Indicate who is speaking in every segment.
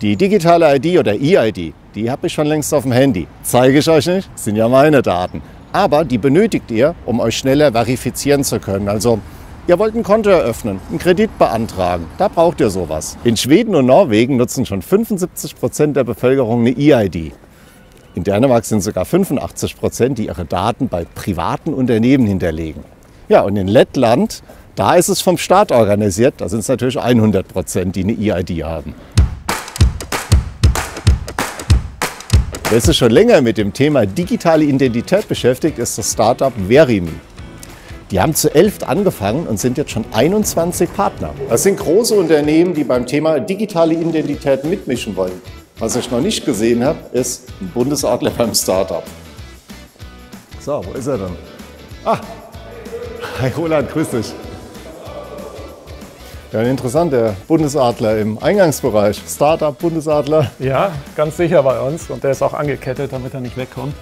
Speaker 1: Die digitale ID oder EID, die habe ich schon längst auf dem Handy. Zeige ich euch nicht, sind ja meine Daten. Aber die benötigt ihr, um euch schneller verifizieren zu können. Also Ihr wollt ein Konto eröffnen, einen Kredit beantragen. Da braucht ihr sowas. In Schweden und Norwegen nutzen schon 75 Prozent der Bevölkerung eine EID. In Dänemark sind sogar 85 Prozent, die ihre Daten bei privaten Unternehmen hinterlegen. Ja, und in Lettland, da ist es vom Staat organisiert. Da sind es natürlich 100 Prozent, die eine EID haben. Wer sich schon länger mit dem Thema digitale Identität beschäftigt, ist das Startup Verimi. Die haben zu elf angefangen und sind jetzt schon 21 Partner. Das sind große Unternehmen, die beim Thema digitale Identität mitmischen wollen. Was ich noch nicht gesehen habe, ist ein Bundesadler beim Startup. So, wo ist er denn? Ah, hi Roland, grüß dich. Ja, ein interessanter Bundesadler im Eingangsbereich. Startup Bundesadler.
Speaker 2: Ja, ganz sicher bei uns und der ist auch angekettet, damit er nicht wegkommt.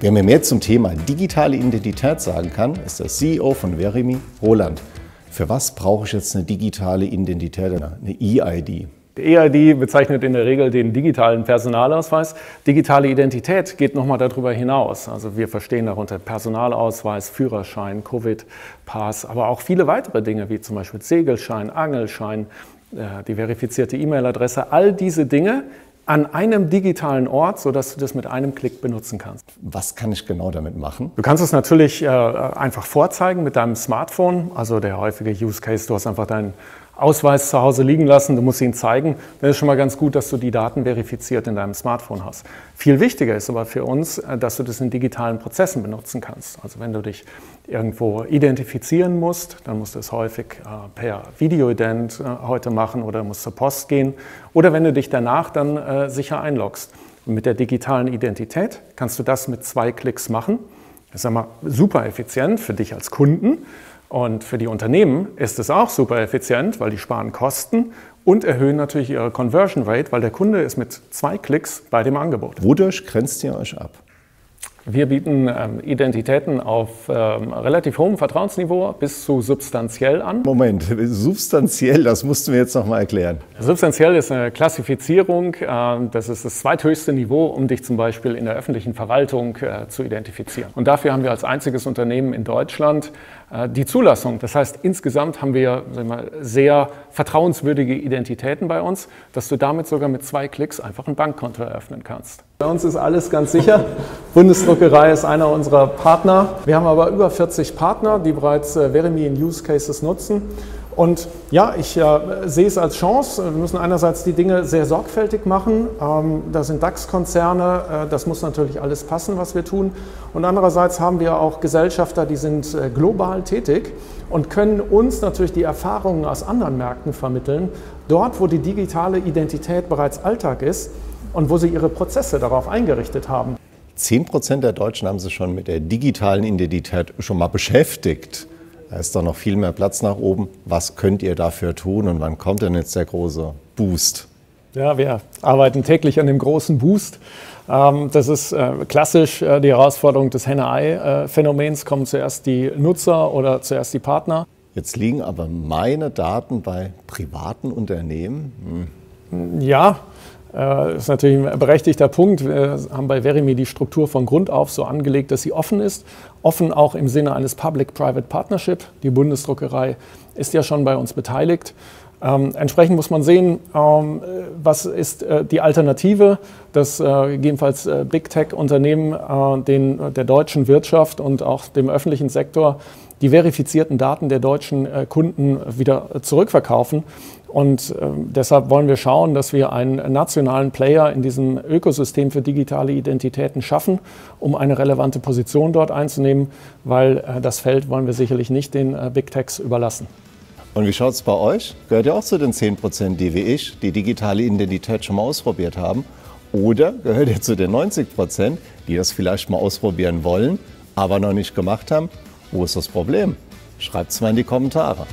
Speaker 1: Wer mir mehr zum Thema digitale Identität sagen kann, ist der CEO von Verimi, Roland. Für was brauche ich jetzt eine digitale Identität, eine EID?
Speaker 2: EID bezeichnet in der Regel den digitalen Personalausweis. Digitale Identität geht nochmal darüber hinaus. Also wir verstehen darunter Personalausweis, Führerschein, Covid-Pass, aber auch viele weitere Dinge wie zum Beispiel Segelschein, Angelschein, äh, die verifizierte E-Mail-Adresse. All diese Dinge an einem digitalen Ort, sodass du das mit einem Klick benutzen kannst.
Speaker 1: Was kann ich genau damit machen?
Speaker 2: Du kannst es natürlich äh, einfach vorzeigen mit deinem Smartphone. Also der häufige Use Case, du hast einfach deinen Ausweis zu Hause liegen lassen, du musst ihn zeigen, dann ist schon mal ganz gut, dass du die Daten verifiziert in deinem Smartphone hast. Viel wichtiger ist aber für uns, äh, dass du das in digitalen Prozessen benutzen kannst. Also wenn du dich irgendwo identifizieren musst, dann musst du es häufig äh, per Videoident äh, heute machen oder musst zur Post gehen oder wenn du dich danach dann sicher einloggst. Und mit der digitalen Identität kannst du das mit zwei Klicks machen. Das ist einmal super effizient für dich als Kunden und für die Unternehmen ist es auch super effizient, weil die sparen Kosten und erhöhen natürlich ihre Conversion Rate, weil der Kunde ist mit zwei Klicks bei dem Angebot.
Speaker 1: Wodurch grenzt ihr euch ab?
Speaker 2: Wir bieten ähm, Identitäten auf ähm, relativ hohem Vertrauensniveau bis zu substanziell an.
Speaker 1: Moment, substanziell, das musst du mir jetzt noch mal erklären.
Speaker 2: Substanziell ist eine Klassifizierung, äh, das ist das zweithöchste Niveau, um dich zum Beispiel in der öffentlichen Verwaltung äh, zu identifizieren. Und dafür haben wir als einziges Unternehmen in Deutschland die Zulassung. Das heißt, insgesamt haben wir mal, sehr vertrauenswürdige Identitäten bei uns, dass du damit sogar mit zwei Klicks einfach ein Bankkonto eröffnen kannst. Bei uns ist alles ganz sicher. Bundesdruckerei ist einer unserer Partner. Wir haben aber über 40 Partner, die bereits äh, Verimi in Use Cases nutzen. Und ja, ich äh, sehe es als Chance. Wir müssen einerseits die Dinge sehr sorgfältig machen. Ähm, da sind DAX-Konzerne, äh, das muss natürlich alles passen, was wir tun. Und andererseits haben wir auch Gesellschafter, die sind äh, global tätig und können uns natürlich die Erfahrungen aus anderen Märkten vermitteln. Dort, wo die digitale Identität bereits Alltag ist und wo sie ihre Prozesse darauf eingerichtet haben.
Speaker 1: Zehn Prozent der Deutschen haben sich schon mit der digitalen Identität schon mal beschäftigt. Da ist doch noch viel mehr Platz nach oben. Was könnt ihr dafür tun und wann kommt denn jetzt der große Boost?
Speaker 2: Ja, wir arbeiten täglich an dem großen Boost. Ähm, das ist äh, klassisch äh, die Herausforderung des Henne-Ei-Phänomens. Kommen zuerst die Nutzer oder zuerst die Partner?
Speaker 1: Jetzt liegen aber meine Daten bei privaten Unternehmen.
Speaker 2: Hm. Ja, das äh, ist natürlich ein berechtigter Punkt. Wir haben bei Verimi die Struktur von Grund auf so angelegt, dass sie offen ist. Offen auch im Sinne eines Public-Private Partnership. Die Bundesdruckerei ist ja schon bei uns beteiligt. Ähm, entsprechend muss man sehen, ähm, was ist äh, die Alternative, dass äh, gegebenenfalls äh, Big Tech-Unternehmen äh, der deutschen Wirtschaft und auch dem öffentlichen Sektor die verifizierten Daten der deutschen äh, Kunden wieder zurückverkaufen. Und äh, deshalb wollen wir schauen, dass wir einen nationalen Player in diesem Ökosystem für digitale Identitäten schaffen, um eine relevante Position dort einzunehmen, weil äh, das Feld wollen wir sicherlich nicht den äh, Big Techs überlassen.
Speaker 1: Und wie schaut es bei euch? Gehört ihr auch zu den 10 Prozent, die wie ich die digitale Identität schon mal ausprobiert haben? Oder gehört ihr zu den 90 Prozent, die das vielleicht mal ausprobieren wollen, aber noch nicht gemacht haben? Wo ist das Problem? Schreibt es mal in die Kommentare.